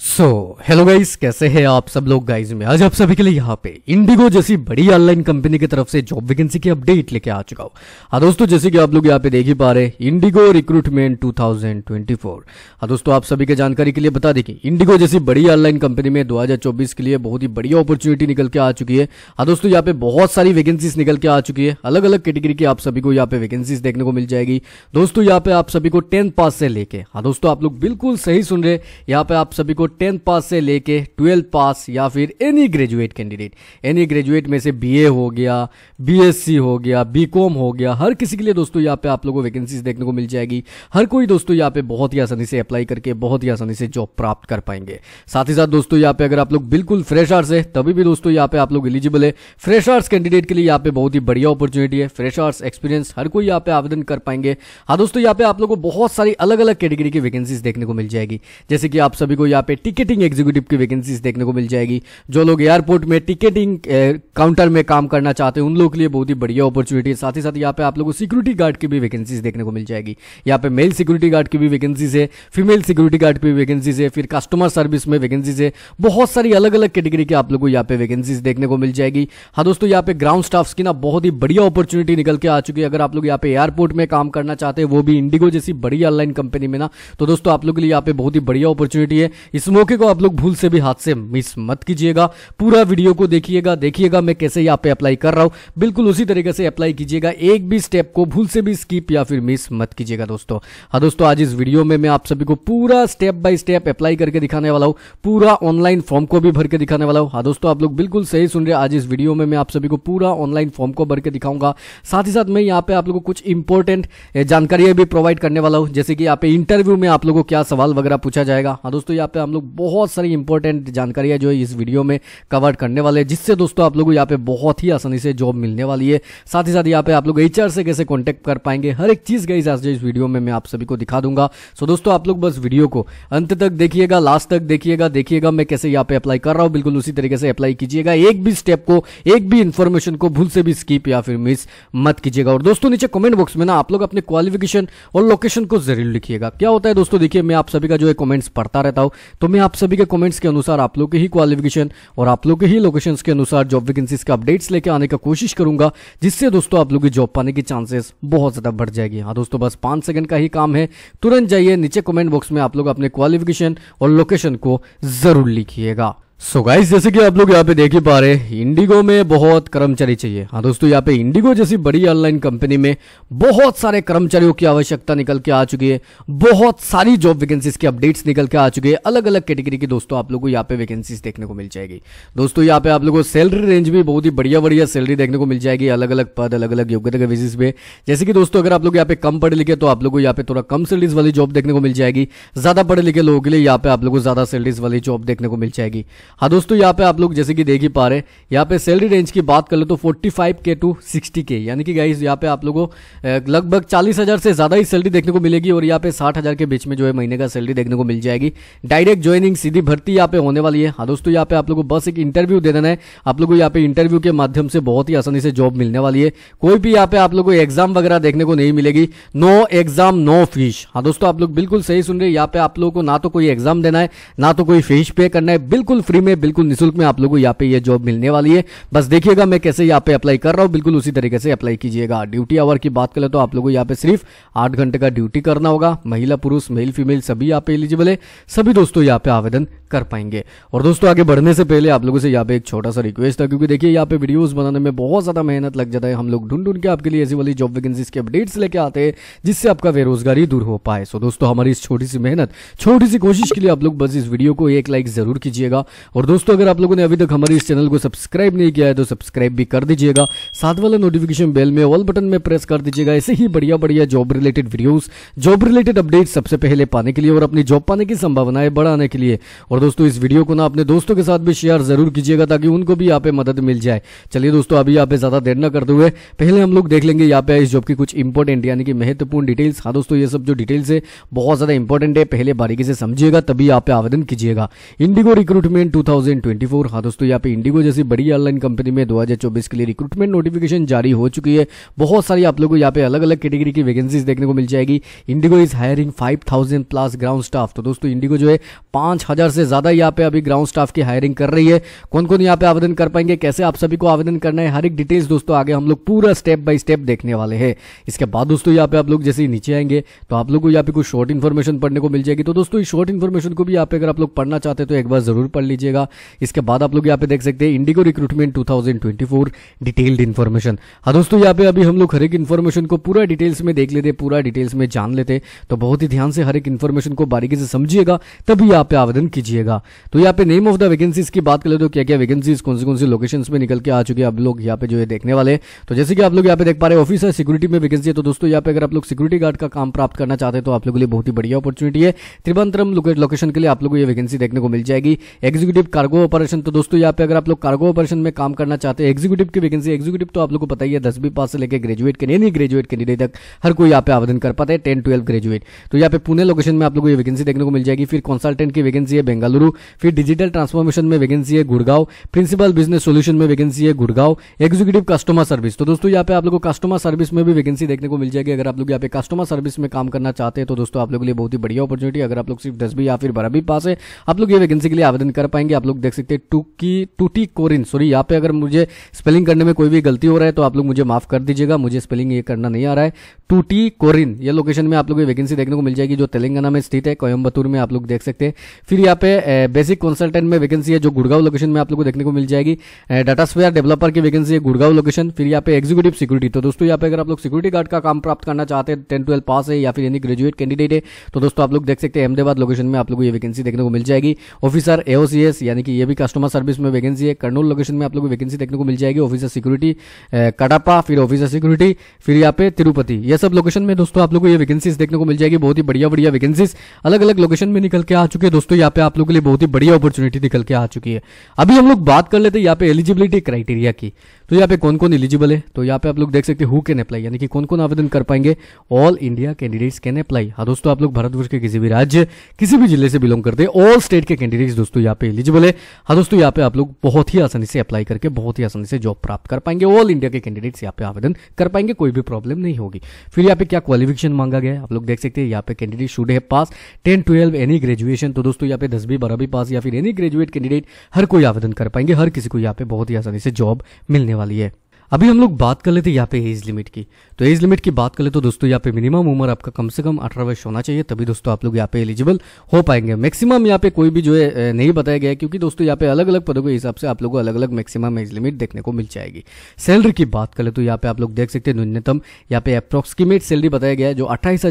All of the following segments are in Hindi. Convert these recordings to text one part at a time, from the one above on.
सो हेलो गाइस कैसे हैं आप सब लोग गाइस में? आज आप सभी के लिए यहाँ पे इंडिगो जैसी बड़ी ऑनलाइन कंपनी की तरफ़ से जॉब वैकेंसी की अपडेट लेके आ चुका हूँ। हाँ दोस्तों, जैसे कि आप लोग यहाँ पे देख ही पा रहे इंडिगो रिक्रूटमेंट 2024 हाँ दोस्तों, आप सभी के जानकारी के लिए बता दें कि इंडिगो जैसी बड़ी ऑनलाइन कंपनी में दो हज़ार चौबीस के लिए बहुत ही बढ़िया अपॉर्चुनिटी निकल के आ चुकी है। हाँ दोस्तों, यहाँ पे बहुत सारी वैकेंसीज निकल के आ चुकी है। अलग अलग कैटेगरी की आप सभी को यहाँ पे वैकेंसीज देखने को मिल जाएगी। दोस्तों, यहाँ पे आप सभी को टेंथ पास से लेके हाँ दोस्तों, आप लोग बिल्कुल सही सुन रहे यहाँ पे आप सभी को टेंथ पास से लेके ट्वेल्थ पास या फिर any graduate candidate any graduate में से बीए हो गया बीएससी हो गया बीकॉम हो गया, हर किसी के लिए दोस्तों यहाँ पे आप लोगों को वैकेंसीज देखने को मिल जाएगी। हर कोई दोस्तों यहाँ पे बहुत ही आसानी से अप्लाई करके, बहुत ही आसानी से जॉब प्राप्त कर पाएँगे। साथ ही साथ दोस्तों यहाँ पे अगर आप लोग बिल्कुल फ्रेश आर्ट्स है, तभी भी दोस्तों यहाँ पे आप लोग एलिजिबल है। फ्रेश आर्ट्स कैंडिडेट के लिए यहाँ पे बहुत ही बढ़िया अपॉर्चुनिटी है। फ्रेश आर्ट्स एक्सपीरियंस हर कोई यहाँ पे आवेदन कर पाएँगे। हाँ दोस्तों, यहाँ पे आप लोग को बहुत सारी अलग अलग कैटेगरी की वैकेंसीज देखने को मिल जाएगी। जैसे कि आप सभी को यहाँ पे टिकटिंग एग्जीक्यूटिव की वैकेंसीज देखने को मिल जाएगी। जो लोग एयरपोर्ट में टिकटिंग काउंटर में काम करना चाहते हैं, उन लोगों के लिए बहुत ही बढ़िया अपॉर्चुनिटी है। साथ ही साथ यहाँ पे आप लोगों को सिक्योरिटी गार्ड की भी वैकेंसीज देखने को मिल जाएगी। यहाँ पे मेल सिक्योरिटी गार्ड की भी वैकेंसीज है फीमेल सिक्योरिटी गार्ड की भी वैकेंसीज है, फिर कस्टमर सर्विस में वैकेंसीज है। बहुत सारी अलग अलग कैटेगरी की आप लोग को यहाँ पे वैकेंसीज देखने को मिल जाएगी। हाँ दोस्तों, यहाँ पे ग्राउंड स्टाफ की ना बहुत ही बढ़िया अपॉर्चुनिटी निकल के आ चुकी है। अगर आप लोग यहाँ पे एयरपोर्ट में काम करना चाहते हैं, वो भी इंडिगो जैसी बड़ी ऑनलाइन कंपनी में ना तो दोस्तों, आप लोग के लिए यहाँ पे बहुत ही बढ़िया अपॉर्चुनिटी है। इस मौके को आप लोग भूल से भी हाथ से मिस मत कीजिएगा। पूरा वीडियो को देखिएगा देखिएगा मैं कैसे यहाँ पे अप्लाई कर रहा हूँ। बिल्कुल उसी तरीके से अप्लाई कीजिएगा। एक भी स्टेप को भूल से भी स्किप या फिर मिस मत कीजिएगा दोस्तों। हाँ दोस्तों, आज इस वीडियो में मैं आप सभी को पूरा स्टेप बाय स्टेप अप्लाई करके दिखाने वाला हूँ। पूरा ऑनलाइन फॉर्म को भी भर के दिखाने वाला हूँ। हाँ दोस्तों, आप लोग बिल्कुल सही सुन रहे आज इस वीडियो में मैं आप सभी को पूरा ऑनलाइन फॉर्म को भर के दिखाऊँगा। साथ ही साथ मैं यहाँ पे आप लोगों को कुछ इंपॉर्टेंट जानकारियाँ भी प्रोवाइड करने वाला हूँ। जैसे कि यहाँ पे इंटरव्यू में आप लोगों को क्या सवाल वगैरह पूछा जाएगा। हाँ दोस्तों, यहाँ पे हम बहुत सारी इंपॉर्टेंट जानकारियाँ जो इस वीडियो में कवर करने वाले हैं, जिससे दोस्तों आप लोगों यहाँ पे बहुत ही आसानी से जॉब मिलने वाली है। साथ ही साथ यहाँ पे आप लोग एच से कैसे कॉन्टेक्ट कर पाएँगे, हर एक चीज़ गई आज इस वीडियो में मैं आप सभी को दिखा दूँगा। सो दोस्तों, आप लोग बस वीडियो को अंत तक देखिएगा लास्ट तक देखिएगा देखिएगा मैं कैसे यहाँ पे अप्लाई कर रहा हूँ। बिल्कुल उसी तरीके से अप्लाई कीजिएगा। एक भी स्टेप को, एक भी इंफॉर्मेशन को भूल से भी स्कीप या फिर मिस मत कीजिएगा। और दोस्तों, नीचे कमेंट बॉक्स में ना आप लोग अपने क्वालिफिकेशन और लोकेशन को ज़रूर लिखिएगा। क्या होता है दोस्तों, देखिए मैं आप सभी का जो है कमेंट्स पढ़ता रहता हूँ तो मैं आप सभी के कमेंट्स के अनुसार आप लोग के ही क्वालिफिकेशन और आप लोग के ही लोकेशन के अनुसार जॉब वैकेंसीज के अपडेट्स लेके आने का कोशिश करूँगा, जिससे दोस्तों आप लोग की जॉब पाने की चांसेस बहुत ज़्यादा बढ़ जाएगी। हाँ दोस्तों, बस पाँच सेकंड का ही काम है। तुरंत जाइए, नीचे कॉमेंट बॉक्स में आप लोग अपने क्वालिफिकेशन और लोकेशन को ज़रूर लिखिएगा। सो so गाइस जैसे कि आप लोग यहाँ पे देख ही पा रहे हैं इंडिगो में बहुत कर्मचारी चाहिए। हाँ दोस्तों, यहाँ पे इंडिगो जैसी बड़ी ऑनलाइन कंपनी में बहुत सारे कर्मचारियों की आवश्यकता निकल के आ चुकी है। बहुत सारी जॉब वैकेंसीज के अपडेट्स निकल के आ चुके हैं। अलग अलग कैटेगरी की दोस्तों आप लोग को यहाँ पे वैकेंसीज देखने को मिल जाएगी। दोस्तों, यहाँ पे आप लोगों को सैलरी रेंज भी बहुत ही बढ़िया बढ़िया सैलरी देखने को मिल जाएगी अलग अलग पद अलग अलग योग्यता के बेसिस पे। जैसे कि दोस्तों, अगर आप लोग यहाँ पे कम पढ़े लिखे तो आप लोग को यहाँ पे थोड़ा कम सैलरीज वाली जॉब देखने को मिल जाएगी। ज़्यादा पढ़े लिखे लोगों के लिए यहाँ पे आप लोग को ज़्यादा सैलरीज वाली जॉब देखने को मिल जाएगी। हाँ दोस्तों, यहाँ पे आप लोग जैसे कि देख ही पा रहे हैं, यहाँ पे सैलरी रेंज की बात कर लो तो 45 के टू 60 के यानी कि गाइस यहाँ पे आप लोगों को लगभग चालीस हज़ार से ज़्यादा ही सैलरी देखने को मिलेगी और यहाँ पे साठ हज़ार के बीच में जो है महीने का सैलरी देखने को मिल जाएगी। डायरेक्ट ज्वाइनिंग सीधी भर्ती यहाँ पे होने वाली है। हाँ दोस्तों, यहाँ पे आप लोग को बस एक इंटरव्यू दे देना है। आप लोग को यहाँ पे इंटरव्यू के माध्यम से बहुत ही आसानी से जॉब मिलने वाली है। कोई भी यहाँ पे आप लोग को एग्ज़ाम वगैरह देखने को नहीं मिलेगी। नो एग्ज़ाम नो फ़ीस हाँ दोस्तों, आप लोग बिल्कुल सही सुन रहे यहाँ पे आप लोगों को ना तो कोई एग्ज़ाम देना है, ना तो कोई फ़ीस पे करना है। बिल्कुल फ्री में, बिल्कुल निःशुल्क में आप लोग को यहाँ पे ये जॉब मिलने वाली है। बस देखिएगा मैं कैसे यहाँ पे अप्लाई कर रहा हूँ, बिल्कुल उसी तरीके से अप्लाई कीजिएगा। ड्यूटी आवर की बात करें तो आप लोगों को यहाँ पे सिर्फ़ आठ घंटे का ड्यूटी करना होगा। महिला, पुरुष मेल फीमेल सभी यहाँ पे एलिजिबल है। सभी दोस्तों यहाँ पे आवेदन कर पाएँगे। और दोस्तों आगे बढ़ने से पहले आप लोगों से यहाँ पे एक छोटा सा रिक्वेस्ट था क्योंकि देखिए यहाँ पे वीडियोस बनाने में बहुत ज़्यादा मेहनत लग जाता है। हम लोग ढूंढ ढूंढ के आपके लिए ऐसी वाली जॉब वैकेंसीज के अपडेट्स लेके आते हैं, जिससे आपका बेरोजगारी दूर हो पाए। सो दोस्तों, हमारी इस छोटी सी मेहनत, छोटी सी कोशिश के लिए आप लोग बस इस वीडियो को एक लाइक ज़रूर कीजिएगा। और दोस्तों, अगर आप लोगों ने अभी तक हमारे इस चैनल को सब्सक्राइब नहीं किया है तो सब्सक्राइब भी कर दीजिएगा। साथ वाला नोटिफिकेशन बेल में ऑल बटन में प्रेस कर दीजिएगा। ऐसे ही बढ़िया बढ़िया job related videos job related update सबसे पहले पाने के लिए और अपनी जॉब पाने की संभावनाएँ बढ़ाने के लिए। और दोस्तों, इस वीडियो को ना अपने दोस्तों के साथ भी शेयर ज़रूर कीजिएगा ताकि उनको भी यहाँ पे मदद मिल जाए। चलिए दोस्तों, अभी यहाँ पे ज़्यादा देर न करते हुए पहले हम लोग देख लेंगे यहाँ पे इस जॉब की कुछ इंपॉर्टेंट यानी कि महत्वपूर्ण डिटेल्स हाँ दोस्तों, ये सब जो डिटेल्स है, बहुत ज़्यादा इंपॉर्टेंट है। पहले बारीकी से समझिएगा, तभी यहाँ पे आवेदन कीजिएगा। इंडिगो रिक्रूटमेंट टू हाँ दोस्तों, यहाँ पे इंडिगो जैसी बड़ी ऑनलाइन कंपनी में दो हज़ार चौबीस के लिए रिक्रूटमेंट नोटिफिकेशन जारी हो चुकी है। बहुत सारी आप लोगों को यहाँ पे अलग अलग कैटेगरी की वैकेंसीज देखने को मिल जाएगी। IndiGo is hiring five plus ground staff तो दोस्तों इंडिगो जो है, पाँच हज़ार से ज़्यादा यहाँ पे अभी ग्राउंड स्टाफ की हायरिंग कर रही है। कौन कौन यहाँ पे आवेदन कर पाएँगे? कैसे आप सभी को आवेदन करना है? हर एक डिटेल्स दोस्तों, आगे हम लोग पूरा स्टेप बाय स्टेप देखने वाले हैं। इसके बाद दोस्तों, यहाँ पे आप लोग जैसे नीचे आएँगे तो आप लोग को यहाँ पे कुछ शॉर्ट इन्फॉर्मेशन पढ़ने को मिल जाएगी। तो दोस्तों शॉर्ट इन्फॉर्मेशन को भी यहाँ पे अगर आप लोग पढ़ना चाहते हैं तो एक बार ज़रूर पढ़ लीजिएगा इसके बाद आप लोग यहाँ पे देख सकते हैं IndiGo recruitment to detailed information हाँ दोस्तों, यहाँ पे अभी हम लोग हर एक इन्फॉर्मेशन को पूरा डिटेल्स में देख लेते, पूरा डिटेल्स में जान लेते तो बहुत ही ध्यान से हर एक इन्फॉर्मेशन को बारीकी से समझिएगा, तभी यहाँ पे आवेदन कीजिएगा। तो यहाँ पे नेम ऑफ़ द वैकेंसीज की बात करें तो क्या क्या वैकेंसीज कौन सी कौन सी लोकेशन में निकल के आ चुके हैं, आप लोग यहाँ पे जो है देखने वाले तो जैसे कि आप लोग यहाँ पे देख पा रहे ऑफिसर सिक्योरिटी में वैकेंसी है तो दोस्तों यहाँ पे अगर आप लोग सिक्योरिटी गार्ड का काम प्राप्त करना चाहते हैं तो आप लोगों के लिए बहुत ही बढ़िया अपॉर्चुनिटी है। त्रिवंतरम लोकेशन के लिए आप लोग को ये वैकेंसी देखने को मिल जाएगी। एग्जीक्यूटिव कार्गो ऑपरेशन तो दोस्तों यहाँ पे अगर आप लोग कार्गो ऑपरेशन में काम करना चाहते हैं एग्जीक्यूटिव की वैकेंसी एग्जीक्यूटिव तो आप लोग को पता ही है, दसवीं पास से लेकर ग्रेजुएट के नहीं ग्रेजुएट कैंडिडेट तक हर कोई यहाँ पे आवेदन कर पाते हैं टेन ट्वेल्व ग्रेजुएट तो यहाँ पे पुणे लोकेशन में आप लोग को ये वैकेंसी देखने को मिल जाएगी, फिर कंसल्टेंट की वैकेंसी है बेंगलुरु, फिर डिजिटल ट्रांसफॉर्मेशन में वैकेंसी है गुड़गांव प्रिंसिपल बिज़नेस सोल्यूशन में वैकेंसी है गुड़गांव एग्जीक्यूटिव कस्टमर सर्विस तो दोस्तों यहाँ पे आप लोग को कस्टमर सर्विस में भी वैकेंसी देखने को मिल जाएगी, अगर आप लोग यहाँ पे कस्टमर सर्विस में काम करना चाहते हैं तो दोस्तों आप लोग के लिए बहुत ही बढ़िया अपॉर्चुनिटी अगर आप लोग सिर्फ़ दसवीं या फिर बारहवीं पास है, आप लोग ये वैकेंसी के लिए आवेदन कर पाएँगे, आप लोग देख सकते हैं, टूकी, टूटी कोरिन सॉरी यहाँ पे अगर मुझे स्पेलिंग करने में कोई भी गलती हो रहा है तो आप लोग मुझे माफ़ कर दीजिएगा, मुझे स्पेलिंग ये करना नहीं आ रहा है। टूटी कोरिन, ये लोकेशन में आप लोग वैकेंसी देखने को मिल जाएगी, जो तेलंगाना में स्थित है कोयम्बतूर में आप लोग देख सकते हैं। फिर यहाँ पे बेसिक कंसल्टेंट में वैकेंसी है, जो गुड़गांव लोकेशन में आप लोग को देखने को मिल जाएगी। डाटा स्पेयर डेवलपर की वैकेंसी है, गुड़गांव लोकेशन फिर यहाँ पे एग्जीक्यूटिव सिक्योरिटी तो दोस्तों, यहाँ पे अगर आप लोग सिक्योरिटी गार्ड का काम प्राप्त करना चाहते हैं टेन ट्वेल्व पास है, या फिर यानी ग्रेजुएट कैंडिडेट है तो दोस्तों, आप लोग देख सकते हैं, अहमदाबाद लोकेशन में आप लोग ये वैकेंसी देखने को मिल जाएगी। ऑफिसर एओसीएस यानी कि ये भी कस्टमर सर्विस में वैकेंसी है। कर्नूल लोकेशन में आप लोग वैकेंसी देखने को मिल जाएगी। ऑफिसर सिक्योरिटी कडापा फिर ऑफिसर सिक्योरिटी फिर यहाँ पे तिरुपति ये सब लोकेशन में दोस्तों आप लोग को ये वैकेंसीज देखने को मिल जाएगी। बहुत ही बढ़िया बढ़िया वैकेंसीज अलग अलग लोकेशन में निकल के आ चुके हैं दोस्तों। यहाँ पे आप लोग के लिए बहुत ही बढ़िया अपॉर्चुनिटी निकल के आ चुकी है। अभी हम लोग बात कर लेते हैं यहाँ पे एलिजिबिलिटी क्राइटेरिया की। तो यहाँ पे कौन कौन एलिजिबल है? तो यहाँ पे आप लोग देख सकते हैं हु कैन अप्लाई यानी कि कौन कौन आवेदन कर पाएँगे। All India candidates can apply हाँ दोस्तों, आप लोग भारतवर्ष के किसी भी राज्य, किसी भी ज़िले से बिलोंग करते हैं। ऑल स्टेट के कैंडिडेट्स दोस्तों यहाँ पे एलिजिबल है। हाँ दोस्तों, यहाँ पे आप लोग बहुत ही आसानी से अप्लाई करके, बहुत ही आसानी से जॉब प्राप्त कर पाएँगे। ऑल इंडिया के कैंडिडेट्स यहाँ पे आवेदन कर पाएँगे, कोई भी प्रॉब्लम नहीं होगी। फिर यहाँ पे क्या क्वालिफिकेशन मांगा गया आप लोग देख सकते हैं, यहाँ पे कैंडिडेट शुड है pass ten twelve any graduation तो दोस्तों, यहाँ पे दसवीं बारहवीं पास या फिर एनी ग्रेजुएट कैंडिडेट हर कोई आवेदन कर पाएँगे। हर किसी को यहाँ पे बहुत ही आसानी से जॉब मिलने वाली है। अभी हम लोग बात कर लेते हैं यहाँ पे एज लिमिट की तो एज लिमिट की बात कर ले तो दोस्तों यहाँ पे मिनिमम उम्र आपका कम से कम अठारह वर्ष होना चाहिए तभी दोस्तों आप लोग यहाँ पे एलिजिबल हो पाएँगे मैक्सिमम यहाँ पे कोई भी जो है नहीं बताया गया क्योंकि दोस्तों यहाँ पे अलग अलग पदों के हिसाब से आप लोग को अलग अलग मैक्सिमम एज लिमिट देखने को मिल जाएगी सैलरी की बात कर ले तो यहाँ पे आप लोग देख सकते हैं न्यूनतम यहाँ पे अप्रोक्सीमेट सैलरी बताया गया है जो अट्ठाईस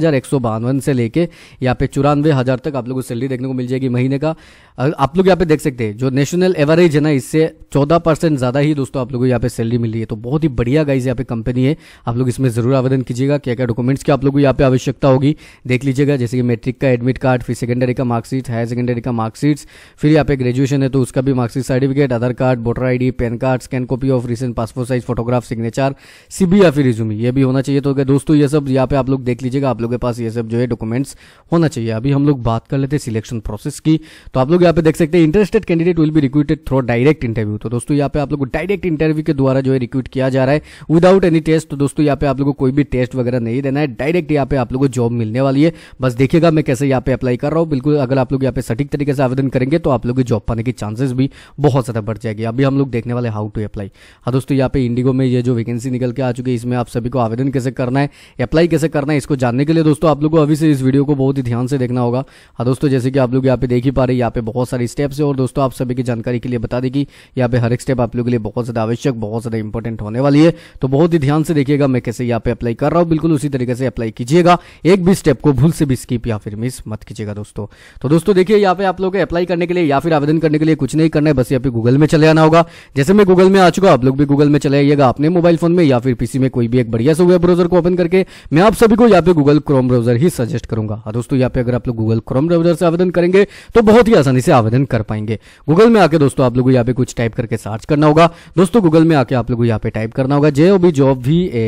से लेके यहाँ पे चौरानवे तक आप लोग को सैलरी देखने को मिल जाएगी महीने का आप लोग यहाँ पे देख सकते हैं जो नेशनल एवरेज है ना इससे चौदह ज़्यादा ही दोस्तों आप लोग को यहाँ पे सैलरी मिल रही है तो बहुत ही बढ़िया गाइज़ यहाँ पे कंपनी है। आप लोग इसमें ज़रूर आवेदन कीजिएगा। क्या क्या डॉक्यूमेंट्स की आप लोग को यहाँ पे आवश्यकता होगी, देख लीजिएगा। जैसे कि मेट्रिक का एडमिट कार्ड फिर सेकेंडरी का मार्कशीट हायर सेकेंडरी का मार्कशीट फिर यहाँ पे ग्रेजुएशन है तो उसका भी marksheet certificate Aadhaar card voter ID PAN card scan copy of recent passport size photograph signature CV या फिर रिज्यूमी ये भी होना चाहिए। तो दोस्तों ये सब यहाँ पे आप लोग देख लीजिएगा, आप लोग के पास ये सब जो है डॉक्यूमेंट्स होना चाहिए। अभी हम लोग बात कर लेते हैं सिलेक्शन प्रोसेस की। तो आप लोग यहाँ पे देख सकते हैं interested candidate will be recruited through direct interview तो दोस्तों यहाँ पे आप लोग डायरेक्ट इंटरव्यू के द्वारा जो है रिक्रूट किया जा रहा है। विदाउट एनी टेस्ट तो दोस्तों, यहाँ पे आप लोगों को कोई भी टेस्ट वगैरह नहीं देना है। डायरेक्ट यहाँ पे आप लोग को जॉब मिलने वाली है। बस देखिएगा मैं कैसे यहाँ पे अप्लाई कर रहा हूँ। बिल्कुल, अगर आप लोग यहाँ पे सटीक तरीके से आवेदन करेंगे तो आप लोग जॉब पाने की चांसेस भी बहुत ज़्यादा बढ़ जाएगी। अभी हम लोग देखने वाले हाउ टू अप्लाई हाँ दोस्तों, यहाँ पे इंडिगो में ये जो वैकेंसी निकल के आ चुकी है, इसमें आप सभी को आवेदन कैसे करना है अप्लाई कैसे करना है, इसको जानने के लिए दोस्तों, आप लोग को अभी से इस वीडियो को बहुत ही ध्यान से देखना होगा। हाँ दोस्तों, जैसे कि आप लोग यहाँ पे देख ही पा रहे हैं, यहाँ पे बहुत सारे स्टेप्स है और दोस्तों, आप सभी की जानकारी के लिए बता दें कि यहाँ पे हर एक स्टेप आप लोग के लिए बहुत ज़्यादा आवश्यक, बहुत ज़्यादा इंपॉर्टेंट होने वाली है। तो बहुत ही ध्यान से देखिएगा, मैं कैसे यहाँ पे अप्लाई कर रहा हूँ। बिल्कुल उसी तरीके से अप्लाई कीजिएगा। एक भी स्टेप को भूल से भी स्किप या फिर मिस मत कीजिएगा दोस्तों। तो दोस्तों देखिए, यहाँ पे आप लोग अप्लाई करने के लिए या फिर आवेदन करने के लिए कुछ नहीं करना है, बस यहाँ पे गूगल में चले आना होगा। जैसे मैं गूगल में आ चुका आप लोग भी गूगल में चले आइएगा अपने मोबाइल फ़ोन में या फिर पीसी में कोई भी एक बढ़िया से वेब ब्राउज़र को ओपन करके। मैं आप सभी को यहाँ पे गूगल क्रोम ब्राउज़र ही सजेस्ट करूँगा। हाँ दोस्तों, यहाँ पे अगर आप लोग गूगल क्रोम ब्राउज़र से आवेदन करेंगे तो बहुत ही आसानी से आवेदन कर पाएँगे। गूगल में आके दोस्तों आप लोग यहाँ पे कुछ टाइप करके सर्च करना होगा। दोस्तों गूगल में आके आप लोग यहाँ पे टाइप करना होगा J O B job V A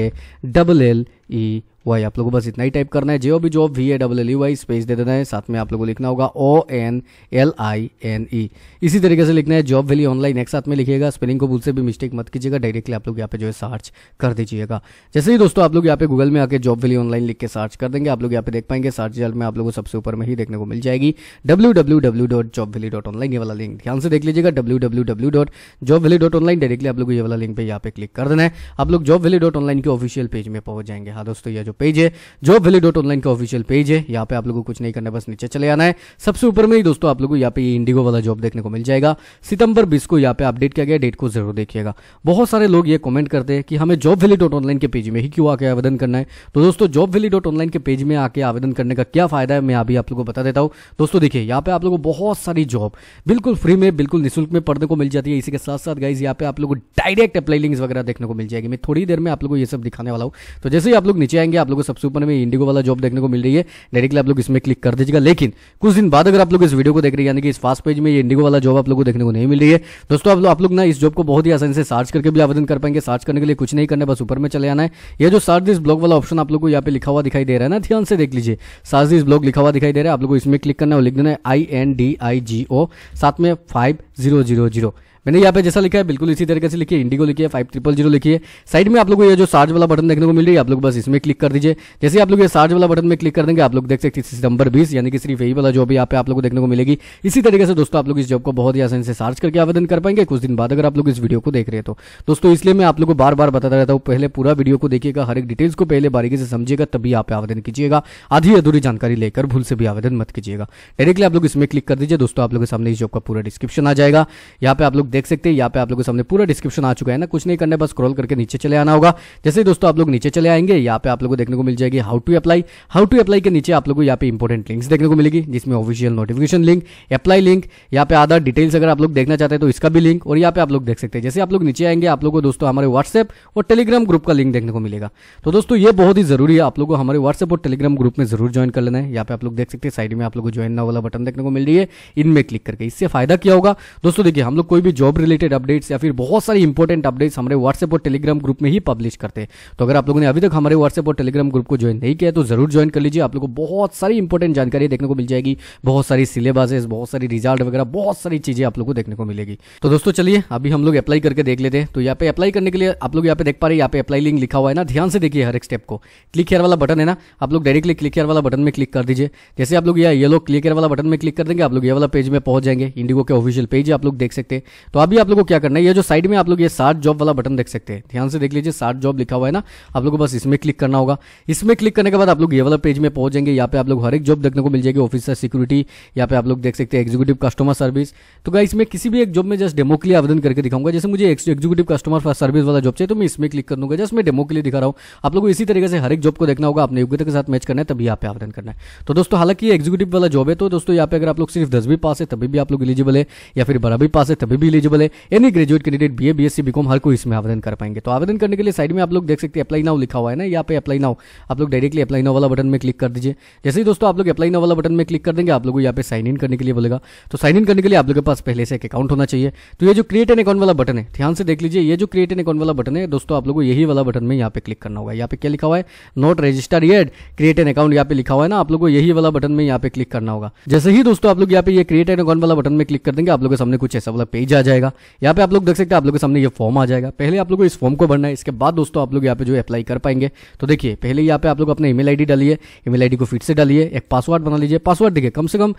double L E Y आप लोगों को बस इतना ही टाइप करना है। J O B job V A double L Y space दे देना है। साथ में आप लोगों को लिखना होगा O N L I N E इसी तरीके से लिखना है। जॉब वैली ऑनलाइन एक साथ में लिखिएगा। स्पेलिंग को भूल से भी मिस्टेक मत कीजिएगा। डायरेक्टली आप लोग यहाँ पे जो है सर्च कर दीजिएगा। जैसे ही दोस्तों आप लोग यहाँ पे गूगल में आके जॉब वैली ऑनलाइन लिख के सर्च कर देंगे, आप लोग यहाँ पे देख पाएँगे। सर्च रिज़ल्ट में आप लोगों को सबसे ऊपर में ही देखने को मिल जाएगी। W W W dot job valley dot online ये वाला लिंक ध्यान से देख लीजिएगा। W W W dot job valley dot online directly आप लोग ये वाला लिंक पे यहाँ पे क्लिक कर देना है। आप लोग जॉब वैली डॉट ऑनलाइन के ऑफिशियल पेज में पहुँच जाएँगे। हाँ दोस्तों, ये जो पेज है जॉब वैली डॉट ऑनलाइन का ऑफिशियल पेज है, यहाँ पे आप लोगों को कुछ नहीं करना, बस नीचे चले आना है। सबसे ऊपर में ही दोस्तों आप लोगों को यहाँ पे इंडिगो वाला जॉब देखने को मिल जाएगा। सितंबर बीस को यहाँ पे अपडेट किया गया डेट को ज़रूर देखिएगा। बहुत सारे लोग ये कमेंट करते हैं कि हमें जॉब वैली डॉट ऑनलाइन के पेज में ही क्यों आके आवेदन करना है? तो दोस्तों जॉब वैली डॉट ऑनलाइन के पेज में आके आवेदन करने का क्या फ़ायदा है, मैं अभी आप लोगों को बता देता हूँ। दोस्तों, देखिए, यहाँ पे आप लोगों को बहुत सारी जॉब बिल्कुल फ्री में, बिल्कुल निःशुल्क में पढ़ने को मिल जाती है। इसी के साथ साथ गाइज़ यहाँ पे आप लोग को डायरेक्ट अप्लाई लिंक्स वगैरह देखने को मिल जाएगी। मैं थोड़ी देर में आप लोगों को ये सब दिखाने वाला हूँ। तो जैसे ही आप लोग नीचे आएँगे आप लोगों को सबसे ऊपर में इंडिगो वाला जॉब देखने को मिल रही है। डायरेक्टली आप लोग इसमें क्लिक कर दीजिएगा। लेकिन, कुछ दिन बाद अगर आप लोग इस वीडियो को देख रहे हैं, यानी कि इस फास्ट पेज में इंडिगो वाला जॉब आप लोग को देखने को नहीं मिल रही है, दोस्तों आप लोग आप लोग ना इस जॉब को बहुत ही आसानी से सर्च करके भी आवेदन कर पाएँगे। सर्च करने के लिए कुछ नहीं करना बस ऊपर में चले आना है। ये जो सर्च दिस ब्लॉग वाला ऑप्शन आप लोग को यहाँ पे लिखा हुआ दिखाई दे रहा है ना, ध्यान से देख लीजिए। सर्च दिस ब्लॉग लिखा हुआ दिखाई दे रहा है। आप लोग इसमें क्लिक करना है लिख देना है आई एन डी आई जी ओ साथ में फाइव ज़ीरो ज़ीरो ज़ीरो मैंने यहाँ पे जैसा लिखा है, बिल्कुल इसी तरीके से लिखिए इंडिगो लिखिए फाइव ट्रिपल ज़ीरो लिखिए। साइड में आप लोग को ये जो चार्ज वाला बटन देखने को मिल रही है, आप लोग बस इसमें क्लिक कर दीजिए। जैसे आप लोग ये चार्ज वाला बटन में क्लिक कर देंगे आप लोग देख सकते हैं सितंबर बीस, यानी कि सिर्फ़ यही वाला जॉब यहाँ पे आप लोग को देखने को मिलेगी। इसी तरीके से दोस्तों आप लोग इस जॉब को बहुत ही आसानी से सर्च करके आवेदन कर पाएँगे। कुछ दिन बाद अगर आप लोग इस वीडियो को देख रहे तो दोस्तों इसलिए मैं आप लोग को बार बार बताता रहता हूँ, पहले पूरा वीडियो को देखिएगा, हर एक डिटेल्स को पहले बारीकी से समझिएगा, तभी आप आवेदन कीजिएगा। आधी अधूरी जानकारी लेकर भूल से भी आवेदन मत कीजिएगा। डायरेक्टली आप लोग इसमें क्लिक कर दीजिए, दोस्तों आप लोग के सामने इस जॉब का पूरा डिस्क्रिप्शन आ जाएगा। यहाँ पे आप लोग देख सकते हैं, यहाँ पे आप लोगों के सामने पूरा डिस्क्रिप्शन आ चुका है ना। कुछ नहीं करने बस स्क्रॉल करके नीचे चले आना होगा। जैसे दोस्तों आप लोग नीचे चले आएँगे, यहाँ पे आप लोग को देखने को मिल जाएगी how to apply how to apply के नीचे आप लोग को यहाँ पे इंपॉर्टेंट लिंक्स देखने को मिलेगी, जिसमें official notification link apply link यहाँ पे आधार डिटेल्स अगर आप लोग देखना चाहते हैं तो इसका भी लिंक और यहाँ पे आप लोग देख सकते हैं। जैसे आप लोग नीचे आएँगे, आप लोग को दोस्तों हमारे व्हाट्सएप और टेलीग्राम ग्रुप का लिंक देखने को मिलेगा। तो दोस्तों ये बहुत ही ज़रूरी है, आप लोग को हमारे व्हाट्सएप और टेलीग्राम ग्रुप में ज़रूर ज्वाइन कर लेना है। यहाँ पे आप लोग देख सकते हैं साइड में आप लोग को ज्वाइन ना वाला बटन देखने को मिल रही है। इनमें क्लिक करके, इससे फ़ायदा क्या होगा? दोस्तों देखिए, हम लोग कोई भी जॉब रिलेटेड अपडेट्स या फिर बहुत सारी इंपॉर्टेंट अपडेट्स हमारे व्हाट्सएप और टेलीग्राम ग्रुप में ही पब्लिश करते हैं। तो अगर आप लोगों ने अभी तक हमारे व्हाट्सएप और टेलीग्राम ग्रुप को ज्वाइन नहीं किया तो ज़रूर ज्वाइन कर लीजिए। आप लोग को बहुत सारी इंपॉर्टेंट जानकारी देखने को मिल जाएगी, बहुत सारी सिलेबसेस बहुत सारी रिज़ल्ट वगैरह, बहुत सारी चीज़ें आप लोग को देखने को मिलेगी। तो दोस्तों चलिए, अभी हम लोग अप्लाई करके देख लेते हैं। तो यहाँ पे अप्लाई करने के लिए आप लोग यहाँ पे देख पा रहे हैं, यहाँ पे अप्लाई लिंक लिखा हुआ है ना? ध्यान से देखिए हर एक स्टेप को। क्लिक हेयर वाला बटन है ना? आप लोग डायरेक्टली क्लिक हेयर वाला बटन में क्लिक कर दीजिए। जैसे आप लोग ये लोग क्लिक हेयर वाला बटन में क्लिक कर देंगे, आप लोग ये वाला पेज में पहुँच जाएँगे। इंडिगो के ऑफिशियल पेज आप लोग देख सकते हैं। तो अभी आप लोग को क्या करना है? ये जो साइड में आप लोग ये सात जॉब वाला बटन देख सकते हैं। ध्यान से देख लीजिए, सात जॉब लिखा हुआ है ना? आप लोग को बस इसमें क्लिक करना होगा। इसमें क्लिक करने के बाद आप लोग ये वाला पेज में पहुँच जाएँगे यहाँ पे आप लोग हर एक जॉब देखने को मिल जाएगी। ऑफिसर सिक्योरिटी यहाँ पे आप लोग देख सकते हैं एग्जीक्यूटिव कस्टमर सर्विस तो गाइस इसमें किसी भी एक जॉब में जस्ट डेमो के लिए आवेदन करके दिखाऊँगा। जैसे मुझे एग्जीक्यूटिव कस्टमर सर्विस वाला जॉब चाहिए तो मैं इसमें क्लिक कर दूँगा। जस्ट मैं डेमो के लिए दिखा रहा हूँ। आप लोग इसी तरीके से हर एक जॉब को देखना होगा। अपने योग्यता के साथ मैच करना है, तभी यहाँ पे आवेदन करना है। तो दोस्तों, हालाँकि एग्जीक्यूटिव वाला जॉब है तो दोस्तों, यहाँ पे अगर आप लोग सिर्फ़ दसवीं पास है, तभी भी आप लोग एलिजिबल है। या फिर बारहवीं पास है, तभी भी एलिजिबल है। Any graduate candidate B A B S हर कोई इसमें आवेदन कर पाएँगे। तो आवेदन करने के लिए साइड में आप लोग देख सकते हैं अप्लाई नाउ लिखा हुआ है ना? यहाँ पे अप्लाई नाउ आप लोग डायरेक्टली अप्लाई नाउ वाला बटन में क्लिक कर दीजिए। जैसे ही दोस्तों आप लोग अप्लाई नाउ वाला बटन में क्लिक कर देंगे, आप लोग यहाँ पे साइन इन करने के लिए बोलेगा। तो साइन इन करने के लिए आप लोग के पास पहले से एक अकाउंट होना चाहिए। तो ये जो क्रिएट एन अकाउंट वाला बटन है, ध्यान से देख लीजिए, ये जो क्रिएट एन अकाउंट वाला बटन है, दोस्तों आप लोग को यही वाला बटन में यहाँ पे क्लिक करना होगा। यहाँ पे क्या लिखा हुआ है? Not registered create an account यहाँ पे लिखा हुआ है ना? आप लोग को यही वाला बटन में यहाँ पे क्लिक करना होगा। जैसे ही दोस्तों आप लोग यहाँ पे क्रिएट एन अकाउंट वाला बटन में क्लिक कर देंगे, आप लोग के सामने कुछ ऐसा वाला पेज आ जाएगा। यहाँ पे आप लोग देख सकते हैं, आप लोग के सामने ये फॉर्म आ जाएगा। पहले आप लोग को इस फॉर्म को भरना है, इसके बाद दोस्तों आप लोग यहाँ पे जो अप्लाई कर पाएँगे। तो देखिए, पहले यहाँ पे आप लोग अपना ईमेल आईडी डालिए ईमेल आईडी को फिर से डालिए, एक पासवर्ड बना लीजिए। पासवर्ड देखिए, कम से कम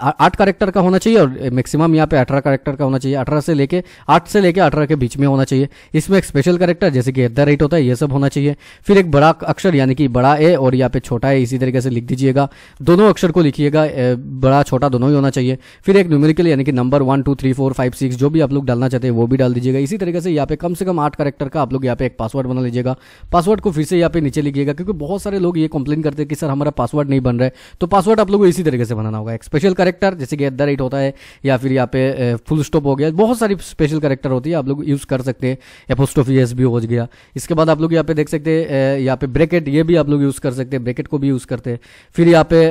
आठ कैरेक्टर का होना चाहिए और मैक्सिमम यहाँ पे अठारह कैरेक्टर का होना चाहिए। अठारह से लेके, आठ से लेके अठारह के बीच में होना चाहिए। इसमें एक स्पेशल कैरेक्टर जैसे कि एट रेट होता है, ये सब होना चाहिए। फिर एक बड़ा अक्षर, यानी कि बड़ा ए और यहाँ पे छोटा ए इसी तरीके से लिख दीजिएगा। दोनों अक्षर को लिखिएगा बड़ा, छोटा, दोनों ही होना चाहिए। फिर एक न्यूमेरिकल यानी कि number one two three four five six जो भी आप लोग डालना चाहते हैं, वो भी डाल दीजिएगा। इसी तरीके से यहाँ पे कम से कम आठ करेक्टर का आप लोग यहाँ पे एक पासवर्ड बना लीजिएगा। पासवर्ड को फिर से यहाँ पे नीचे लिखिएगा, क्योंकि बहुत सारे लोग ये कंप्लेन करते हैं कि, सर, हमारा पासवर्ड नहीं बन रहा है। तो पासवर्ड आप लोग इसी तरीके से बनाना होगा। एक स्पेशल करेक्टर जैसे कि एट होता है, या फिर यहाँ पे फुल स्टॉप हो गया। बहुत सारी स्पेशल करेक्टर होती है, आप लोग यूज़ कर सकते हैं। एपोस्टोफी एस भी हो गया। इसके बाद आप लोग यहाँ पे देख सकते हैं यहाँ पे ब्रेकेट ये भी आप लोग यूज़ कर सकते हैं। ब्रेकेट को भी यूज़ करते हैं। फिर यहाँ पे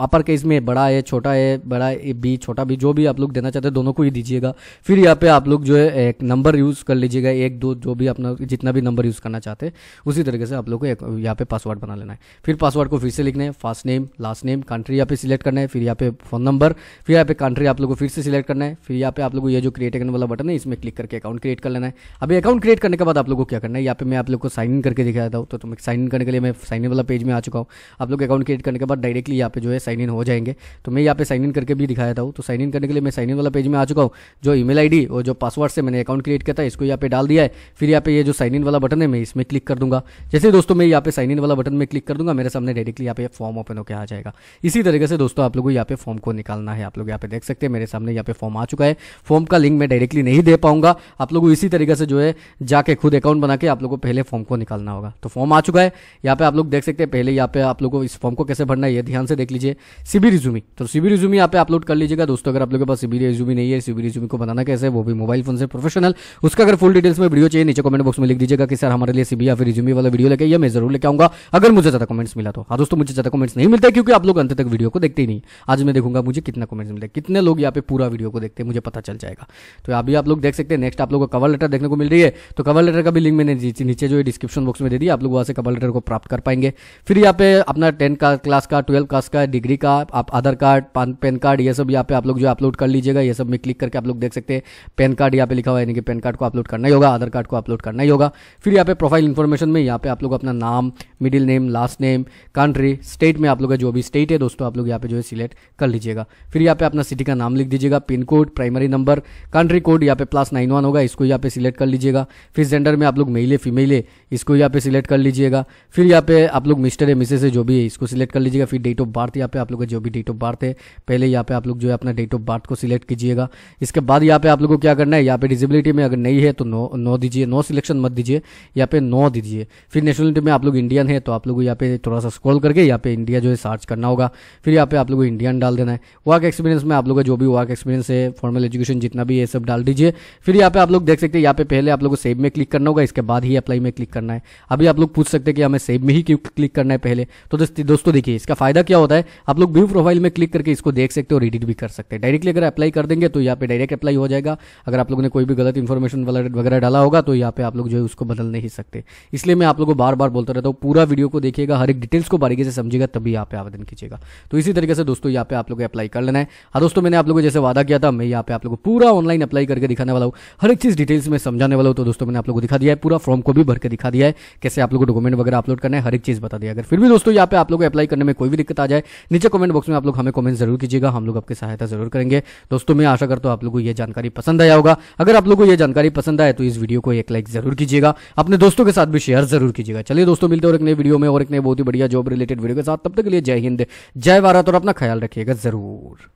अपर केस में बड़ा है, छोटा है, बड़ा बी छोटा बी जो भी आप लोग देना चाहते हैं, दोनों को ही दीजिएगा। फिर यहाँ पे आप लोग जो है एक नंबर यूज़ कर लीजिएगा, एक, दो, जो भी अपना, जितना भी नंबर यूज़ करना चाहते हैं, उसी तरीके से आप लोग को एक, यहाँ पे पासवर्ड बना लेना है। फिर पासवर्ड को फिर से लिखना है first name last name country यहाँ पे सिलेक्ट करना है, फिर यहाँ पे फ़ोन नंबर फिर यहाँ पे कंट्री आप लोग को फिर से सिलेक्ट करना है, फिर यहाँ पे आप लोग ये जो क्रिएट करने वाला बटन है, इसमें क्लिक करके अकाउंट क्रिएट कर लेना है। अभी अकाउंट क्रिएट करने के बाद आप लोग को क्या करना है, यहाँ पे मैं आप लोग को साइन इन करके दिखाता हूँ तो तुम साइन इन करने के लिए मैं साइन इन वाला पेज में आ चुका हूँ। आप लोग अकाउंट क्रिएट करने के बाद डायरेक्टली यहाँ पे जो है साइन इन हो जाएँगे। तो मैं यहाँ पे साइन इन करके भी दिखाया था तो साइन इन करने के लिए मैं साइन इन वाला पेज में आ चुका हूँ, जो ईमेल आईडी और जो पासवर्ड से मैंने अकाउंट क्रिएट किया था इसको यहाँ पे डाल दिया है फिर यहाँ पे ये जो साइन इन वाला बटन है मैं इसमें क्लिक कर दूँगा जैसे दोस्तों मैं यहाँ पे साइन इन वाला बटन में क्लिक कर दूँगा मेरे सामने डायरेक्टली यहाँ पे फॉर्म ओपन होकर आ जाएगा इसी तरीके से दोस्तों आप लोग को यहाँ पे फॉर्म को निकालना है आप लोग यहाँ पे देख सकते हैं मेरे सामने यहाँ पे फॉर्म आ चुका है फॉर्म का लिंक मैं डायरेक्टली नहीं दे पाऊँगा आप लोग इसी तरीके से जो है जाके खुद अकाउंट बना के आप लोग को पहले फॉर्म को निकालना होगा तो फॉर्म आ चुका है यहाँ पे आप लोग देख सकते हैं पहले यहाँ पे आप लोग को इस फॉर्म को कैसे भरना है ये ध्यान से देख लीजिए सीबी रिज्यूमी तो सीबी रिज्यूमी यहाँ पे अपलोड कर लीजिएगा दोस्तों अगर आप लोग के पास सीबी रिज्यूमी नहीं है सीबी रिज्यूमी को बनाना कैसे वो भी मोबाइल फ़ोन से प्रोफेशनल उसका अगर फुल डिटेल्स में वीडियो चाहिए, नीचे कमेंट बॉक्स में लिख दीजिएगा कि सर हमारे लिए सीबी या फिर रिज्यूमी वाला वीडियो लेके ये मैं ज़रूर लेके आऊँगा। अगर मुझे ज़्यादा कमेंट्स मिला तो। हाँ दोस्तों, मुझे ज़्यादा कमेंट्स नहीं मिलते क्योंकि आप लोग अंत तक वीडियो को देखते ही नहीं। आज मैं देखूँगा मुझे कितना कमेंट्स मिलते कितने लोग यहाँ पे पूरा वीडियो को देखते हैं, मुझे पता चल जाएगा। तो अभी आप लोग देख सकते हैं नेक्स्ट आप लोग को कवर लेटर देखने को मिल रही है। तो कवर लेटर का भी लिंक मैंने नीचे जो है डिस्क्रिप्शन बॉक्स में दे दिया। आप लोग वहाँ से कवर लेटर को प्राप्त कर पाएँगे। फिर यहाँ पे अपना टेंथ का क्लास का ट्वेल्व क्लास का डिग्री का, आप आधार कार्ड पेन कार्ड ये सब यहाँ पे आप लोग जो अपलोड कर लीजिएगा, ये सब में क्लिक करके आप लोग देख सकते हैं पेन कार्ड यहाँ पे लिखा हुआ है यानी कि पेन कार्ड को अपलोड करना ही होगा आधार कार्ड को अपलोड करना ही होगा फिर यहाँ पे प्रोफ़ाइल इन्फॉर्मेशन में यहाँ पे आप लोग अपना नाम middle name last name country state में आप लोग का जो भी स्टेट है दोस्तों आप लोग यहाँ पे जो है सिलेक्ट कर लीजिएगा फिर यहाँ पे अपना सिटी का नाम लिख दीजिएगा pin code primary number country code यहाँ पे प्लस नाइन होगा इसको यहाँ पे सिलेक्ट कर लीजिएगा फिर जेंडर में आप लोग मेल है फीमेल है इसको यहाँ पे सिलेक्ट कर लीजिएगा फिर यहाँ पे आप लोग मिस्टर है मिसेस है जो भी है इसको सिलेक्ट कर लीजिएगा फिर डेट ऑफ़ बर्थ यहाँ पे आप लोग का जो भी डेट ऑफ़ बर्थ है पहले यहाँ पे आप लोग जो है अपना डेट ऑफ़ बर्थ को सिलेक्ट कीजिएगा इसके बाद यहाँ पे आप लोगों को क्या करना है? यहाँ पे डिजिबिलिटी में अगर नहीं है तो नो नो दीजिए नो सिलेक्शन मत दीजिए। यहाँ पे नो दीजिए। फिर नेशनलिटी में आप लोग इंडियन है तो आप लोग यहाँ पे थोड़ा सा स्क्रॉल करके यहाँ पे इंडिया जो है सर्च करना होगा। फिर यहाँ पे आप लोग इंडियन डाल देना है। वर्क एक्सपीरियंस में आप लोग का जो भी वर्क एक्सपीरियंस है फॉर्मल एजुकेशन जितना भी ये सब डाल दीजिए। फिर यहाँ पे आप लोग देख सकते हैं, यहाँ पे पहले आप लोग को सेव में क्लिक करना होगा, इसके बाद ही अप्लाई में क्लिक करना है। अभी आप लोग पूछ सकते हैं कि हमें सेव में ही क्यों क्लिक करना है पहले? तो दोस्तों देखिए, इसका फ़ायदा क्या होता है? आप लोग व्यू प्रोफ़ाइल में क्लिक करके इसको देख सकते हो और एडिट भी कर सकते हैं। डायरेक्टली अगर अप्लाई कर देंगे तो यहाँ पे डायरेक्ट अप्लाई हो जाएगा। अगर आप लोगों ने कोई भी गलत इन्फॉर्मेशन वगैरह डाला होगा तो यहाँ पे आप लोग जो है उसको बदल नहीं सकते। इसलिए मैं आप लोग को बार बार बोलता रहता हूँ, पूरा वीडियो को देखिएगा, हर एक डिटेल्स को बारीकी से समझेगा तभी यहाँ पे आवेदन कीजिएगा। तो इसी तरीके से दोस्तों यहाँ पे आप लोग अप्लाई कर लेना है। हाँ दोस्तों, मैंने आप लोगों को जैसे वादा किया था, मैं यहाँ पे आप लोग को पूरा ऑनलाइन अप्लाई करके दिखाने वाला हूँ। हर एक चीज़ डिटेल्स में समझाने वाला हूँ तो दोस्तों मैंने आप लोग को दिखा दिया है, पूरा फॉर्म को भी भर के दिखा दिया है, कैसे आप लोगों को डॉक्यूमेंट वगैरह अपलोड करना है, हर एक चीज़ बता दिया अगर फिर भी दोस्तों यहाँ पे आप लोग अप्लाई करने में कोई भी दिक्कत आ जाए, नीचे कमेंट बॉक्स में आप लोग हमें कमेंट ज़रूर कीजिएगा, हम लोग आपकी सहायता ज़रूर करेंगे। दोस्तों, मैं आशा करता हूँ आप लोगों को यह जानकारी पसंद आया होगा। अगर आप लोगों को यह जानकारी पसंद आए तो इस वीडियो को एक लाइक ज़रूर कीजिएगा। अपने दोस्तों के साथ भी शेयर ज़रूर कीजिएगा। चलिए दोस्तों, मिलते और एक नई वीडियो में और एक नई बहुत ही बढ़िया जॉब रिलेटेड वीडियो के साथ। तब तक के लिए जय हिंद, जय भारत और अपना ख्याल रखिएगा ज़रूर।